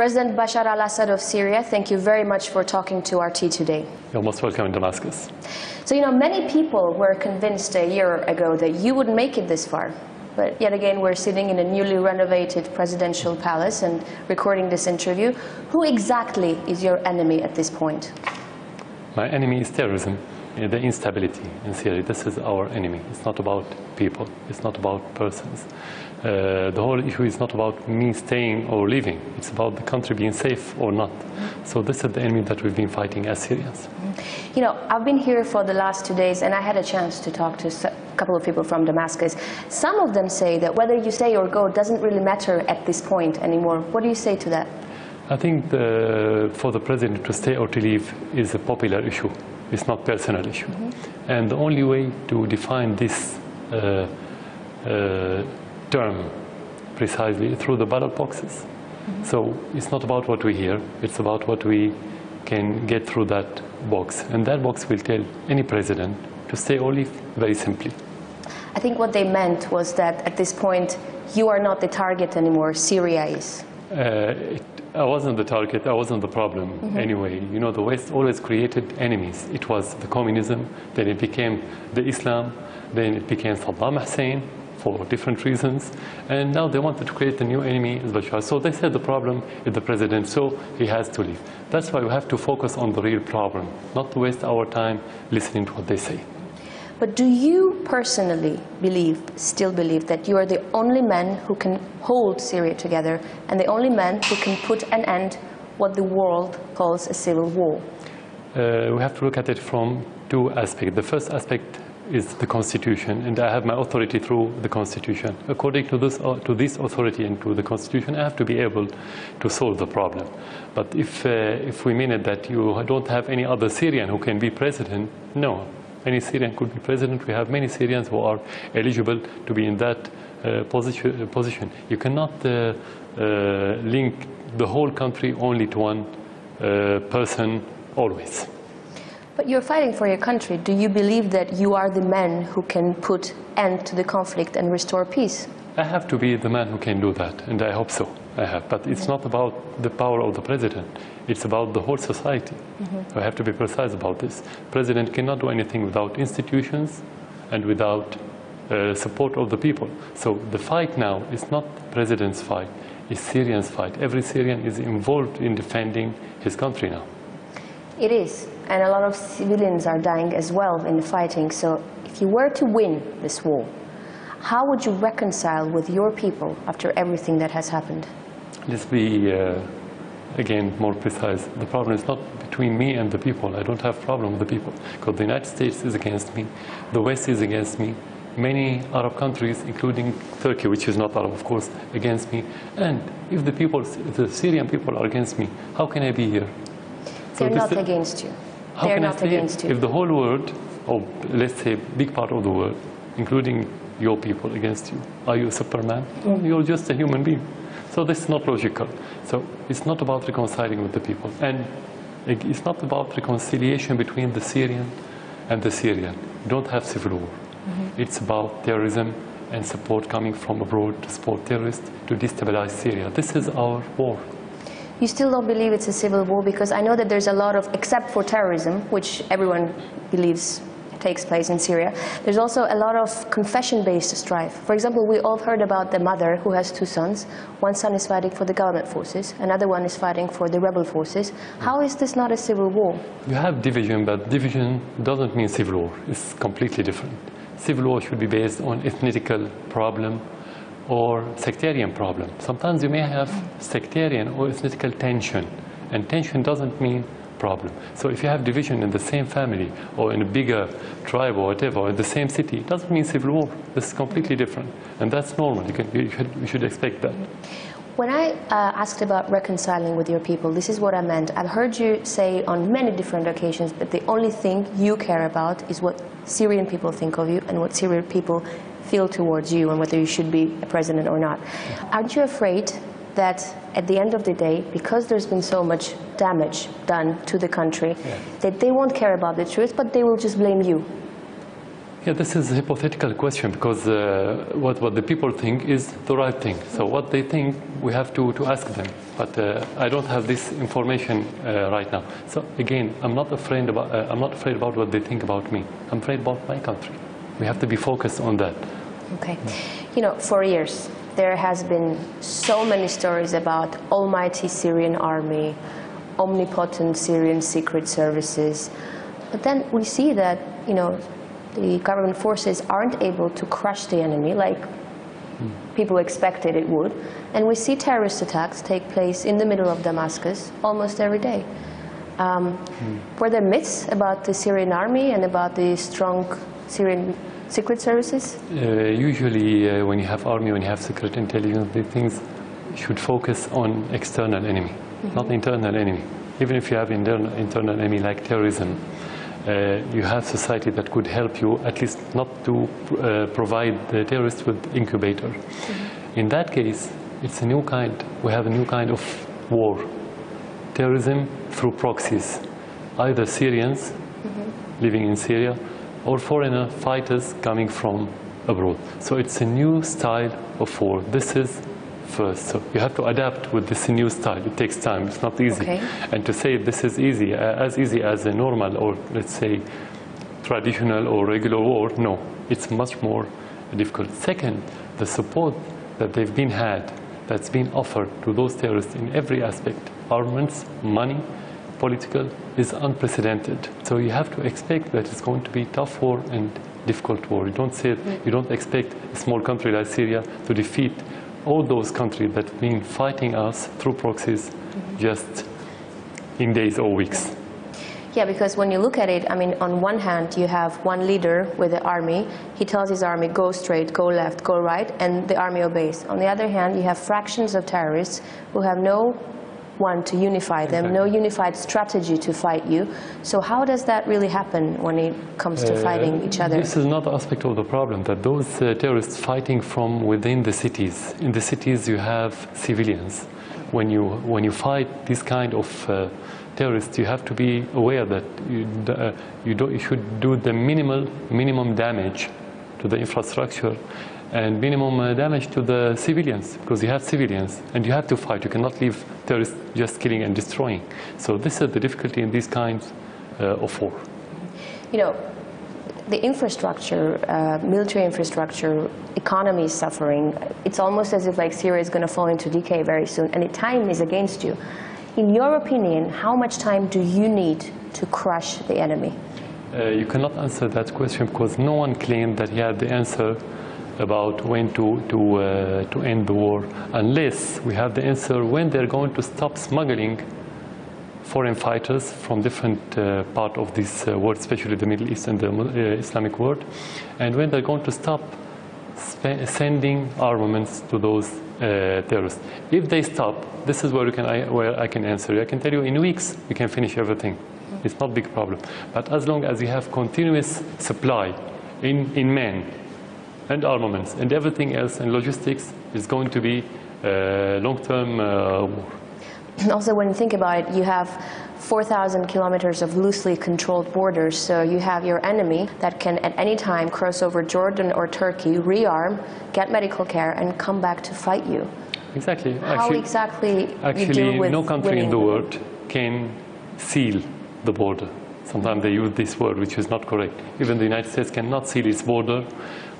President Bashar al-Assad of Syria, thank you very much for talking to RT today. You're most welcome in Damascus. So, you know, many people were convinced a year ago that you wouldn't make it this far. But yet again, we're sitting in a newly renovated presidential palace and recording this interview. Who exactly is your enemy at this point? My enemy is terrorism, uh, the instability in Syria. This is our enemy. It's not about people. It's not about persons. Uh, the whole issue is not about me staying or leaving. It's about the country being safe or not. So this is the enemy that we've been fighting as Syrians. You know, I've been here for the last two days and I had a chance to talk to a couple of people from Damascus. Some of them say that whether you stay or go doesn't really matter at this point anymore. What do you say to that? I think the, for the president to stay or to leave is a popular issue. It's not personal issue. And the only way to define this uh, uh, term precisely through the ballot boxes. So it's not about what we hear, it's about what we can get through that box. And that box will tell any president to stay or leave very simply. I think what they meant was that at this point, you are not the target anymore, Syria is. Uh, it, I wasn't the target, I wasn't the problem anyway. You know, the West always created enemies. It was the communism, then it became the Islam, then it became Saddam Hussein for different reasons, and now they wanted to create a new enemy, as Bashar. So they said the problem is the president, so he has to leave. That's why we have to focus on the real problem, not to waste our time listening to what they say. But do you personally believe, still believe, that you are the only man who can hold Syria together and the only man who can put an end what the world calls a civil war? Uh, we have to look at it from two aspects. The first aspect is the constitution, and I have my authority through the constitution. According to this, uh, to this authority and to the constitution, I have to be able to solve the problem. But if, uh, if we mean it that you don't have any other Syrian who can be president, no. Any Syrian could be president. We have many Syrians who are eligible to be in that uh, position, position. You cannot uh, uh, link the whole country only to one uh, person always. But you're fighting for your country. Do you believe that you are the man who can put end to the conflict and restore peace? I have to be the man who can do that, and I hope so. I have. But it's not about the power of the president. It's about the whole society. I have to be precise about this. President cannot do anything without institutions and without uh, support of the people. So the fight now is not president's fight. It's Syrians' fight. Every Syrian is involved in defending his country now. It is. And a lot of civilians are dying as well in the fighting. So if you were to win this war, how would you reconcile with your people after everything that has happened? Let's be, uh, again, more precise. The problem is not between me and the people. I don't have problem with the people because the United States is against me, the West is against me, many Arab countries, including Turkey, which is not Arab, of course, against me. And if the people, the Syrian people are against me, how can I be here? They're not against you. How They're can not stay here? against you. If the whole world, or let's say big part of the world, including your people against you, are you a superman? No, you're just a human being. So this is not logical. So it's not about reconciling with the people. And it's not about reconciliation between the Syrian and the Syrian. You don't have civil war. Mm-hmm. It's about terrorism and support coming from abroad to support terrorists to destabilize Syria. This is our war. You still don't believe it's a civil war because I know that there's a lot of, except for terrorism, which everyone believes takes place in Syria, there's also a lot of confession-based strife. For example, we all heard about the mother who has two sons. One son is fighting for the government forces, another one is fighting for the rebel forces. How is this not a civil war? You have division, but division doesn't mean civil war. It's completely different. Civil war should be based on ethnical problem or sectarian problem. Sometimes you may have sectarian or ethnicical tension, and tension doesn't mean problem. So if you have division in the same family or in a bigger tribe or whatever, or in the same city, it doesn't mean civil war. This is completely different, and that's normal. You, can, you, should, you should expect that. When I uh, asked about reconciling with your people, this is what I meant. I've heard you say on many different occasions that the only thing you care about is what Syrian people think of you and what Syrian people feel towards you and whether you should be a president or not. Aren't you afraid that at the end of the day, because there's been so much damage done to the country, that they won't care about the truth, but they will just blame you? Yeah, this is a hypothetical question because uh, what, what the people think is the right thing. So what they think, we have to, to ask them. But uh, I don't have this information uh, right now. So again, I'm not afraid about uh, I'm not afraid about what they think about me. I'm afraid about my country. We have to be focused on that. Okay. You know, for years, there has been so many stories about almighty Syrian army, omnipotent Syrian secret services. But then we see that, you know, the government forces aren't able to crush the enemy like people expected it would. And we see terrorist attacks take place in the middle of Damascus almost every day. Um, Were there myths about the Syrian army and about the strong Syrian secret services? Uh, usually, uh, when you have army, when you have secret intelligence, the things should focus on external enemy, not internal enemy. Even if you have internal, internal enemy like terrorism, uh, you have society that could help you at least not to uh, provide the terrorists with incubator. In that case, it's a new kind. We have a new kind of war. Terrorism through proxies, either Syrians living in Syria or foreigner fighters coming from abroad. So it's a new style of war. This is first. So you have to adapt with this new style. It takes time. It's not easy. Okay. And to say this is easy, as easy as a normal or let's say traditional or regular war, no. It's much more difficult. Second, the support that they've been had, that's been offered to those terrorists in every aspect, armaments, money, political, is unprecedented. So you have to expect that it's going to be tough war and difficult war. You don't say, you don't expect a small country like Syria to defeat all those countries that have been fighting us through proxies just in days or weeks. Yeah, because when you look at it, I mean, on one hand, you have one leader with the army. He tells his army, go straight, go left, go right, and the army obeys. On the other hand, you have fractions of terrorists who have no one to unify them, no unified strategy to fight you. So how does that really happen when it comes to fighting each other? This is another aspect of the problem that those uh, terrorists fighting from within the cities. In the cities, you have civilians. When you when you fight this kind of uh, terrorists, you have to be aware that you uh, you, do, you should do the minimal minimum damage to the infrastructure and minimum uh, damage to the civilians because you have civilians and you have to fight. You cannot leave terrorists just killing and destroying. So this is the difficulty in these kinds uh, of war. You know, the infrastructure, uh, military infrastructure, economy is suffering. It's almost as if like Syria is going to fall into decay very soon, and the time is against you. In your opinion, how much time do you need to crush the enemy? Uh, you cannot answer that question because no one claimed that he had the answer about when to, to, uh, to end the war, unless we have the answer when they're going to stop smuggling foreign fighters from different uh, part of this uh, world, especially the Middle East and the uh, Islamic world, and when they're going to stop sending armaments to those uh, terrorists. If they stop, this is where, you can, I, where I can answer. I can tell you in weeks we can finish everything. It's not a big problem. But as long as you have continuous supply in, in men and armaments and everything else and logistics, is going to be a long-term uh, war. Also, when you think about it, you have 4,000 kilometers of loosely controlled borders, so you have your enemy that can at any time cross over Jordan or Turkey, rearm, get medical care, and come back to fight you. Exactly. How exactly you Actually, deal with no country in the world can seal the border. Sometimes they use this word, which is not correct. Even the United States cannot seal its border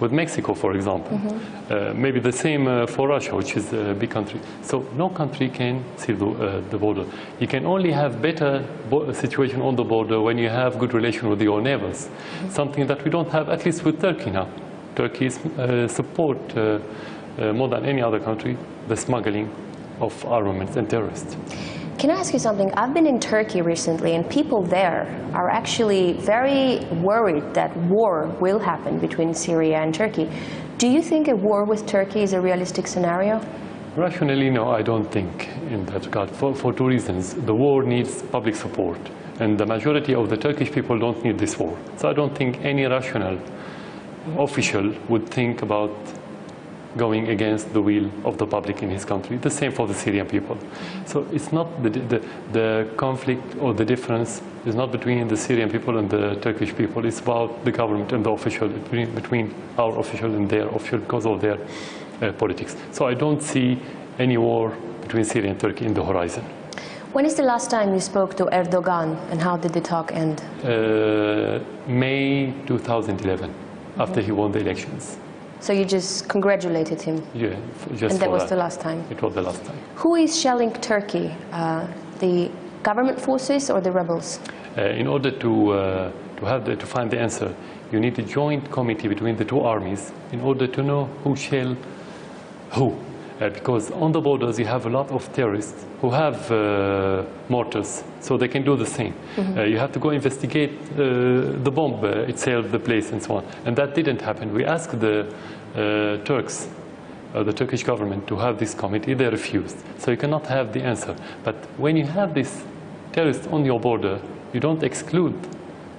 with Mexico, for example. Mm-hmm. Uh, maybe the same uh, for Russia, which is a big country. So no country can seal the, uh, the border. You can only have better situation on the border when you have good relation with your neighbors. Mm-hmm. Something that we don't have, at least with Turkey now. Turkey is, uh, support uh, uh, more than any other country the smuggling of armaments and terrorists. Can I ask you something? I've been in Turkey recently, and people there are actually very worried that war will happen between Syria and Turkey. Do you think a war with Turkey is a realistic scenario? Rationally, no, I don't think in that regard, for, for two reasons. The war needs public support, and the majority of the Turkish people don't need this war. So I don't think any rational official would think about going against the will of the public in his country. The same for the Syrian people. So it's not the, the, the conflict or the difference is not between the Syrian people and the Turkish people. It's about the government and the official, between, between our official and their official because of their uh, politics. So I don't see any war between Syria and Turkey in the horizon. When is the last time you spoke to Erdogan and how did the talk end? Uh, May 2011, after he won the elections. So you just congratulated him, Yeah, just and that was that. the last time. It was the last time. Who is shelling Turkey? Uh, the government forces or the rebels? Uh, in order to, uh, to, have the, to find the answer, you need a joint committee between the two armies in order to know who shall who. Uh, because on the borders you have a lot of terrorists who have uh, mortars, so they can do the same. Uh, you have to go investigate uh, the bomb uh, itself, the place, and so on. And that didn't happen. We asked the uh, Turks, uh, the Turkish government, to have this committee. They refused. So you cannot have the answer. But when you have this terrorists on your border, you don't exclude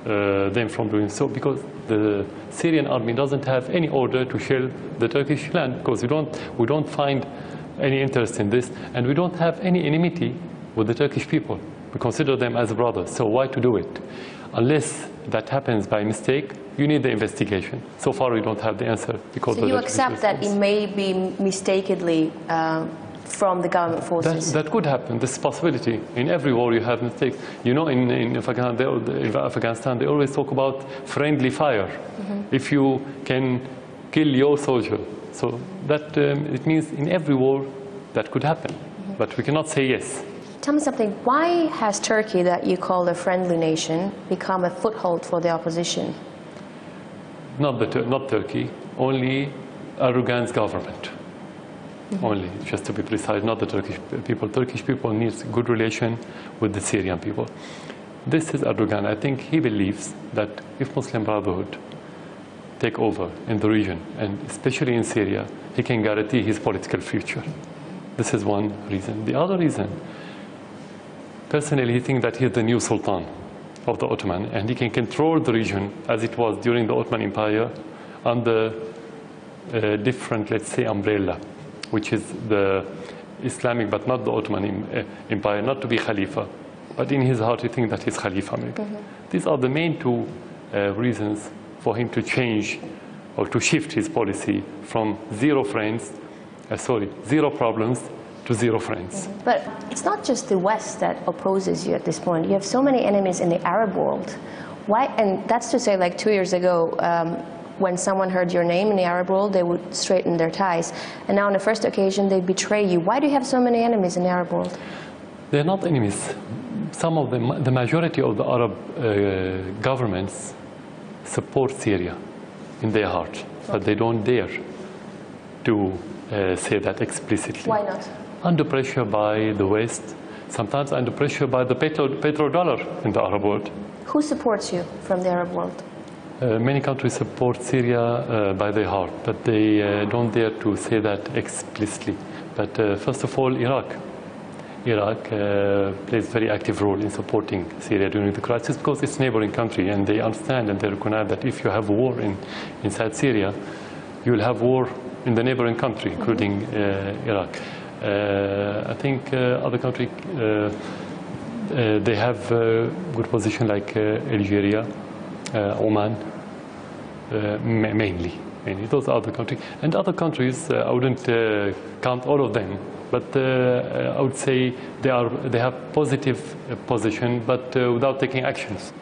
them from doing so because the Syrian army doesn't have any order to shell the Turkish land because we don't, we don't find any interest in this and we don't have any enmity with the Turkish people. We consider them as brothers, so why to do it? Unless that happens by mistake, you need the investigation. So far we don't have the answer because So you accept that it may be mistakenly uh, from the government That, forces? that could happen. This is a possibility. In every war, you have mistakes. You know, in, in, Afghanistan, they, in Afghanistan, they always talk about friendly fire. If you can kill your soldier, so that um, it means in every war that could happen. But we cannot say yes. Tell me something. Why has Turkey, that you call a friendly nation, become a foothold for the opposition? Not, the, not Turkey, only Erdogan's government. Only, just to be precise, not the Turkish people. Turkish people needs good relation with the Syrian people. This is Erdogan. I think he believes that if Muslim Brotherhood take over in the region, and especially in Syria, he can guarantee his political future. This is one reason. The other reason, personally, he thinks that he is the new Sultan of the Ottoman, and he can control the region as it was during the Ottoman Empire under a different, let's say, umbrella, which is the Islamic, but not the Ottoman eh, Empire, not to be Khalifa. But in his heart, he thinks that he's Khalifa, maybe. These are the main two uh, reasons for him to change or to shift his policy from zero friends, uh, sorry, zero problems to zero friends. But it's not just the West that opposes you at this point. You have so many enemies in the Arab world. Why? And that's to say, like two years ago, um, when someone heard your name in the Arab world, they would straighten their ties. And now, on the first occasion, they betray you. Why do you have so many enemies in the Arab world? They're not enemies. Some of them, the majority of the Arab uh, governments support Syria in their heart, but they don't dare to uh, say that explicitly. Why not? Under pressure by the West, sometimes under pressure by the petro, petrodollar in the Arab world. Who supports you from the Arab world? Uh, many countries support Syria uh, by their heart, but they uh, don't dare to say that explicitly. But uh, first of all, Iraq. Iraq uh, plays a very active role in supporting Syria during the crisis because it's a neighboring country and they understand and they recognize that if you have a war in, inside Syria, you will have war in the neighboring country, including uh, Iraq. Uh, I think uh, other countries, uh, uh, they have uh, good position like uh, Algeria, Oman, uh, mainly. mainly. Those are the countries. And other countries, uh, I wouldn't uh, count all of them, but uh, I would say they, are, they have positive uh, position, but uh, without taking actions.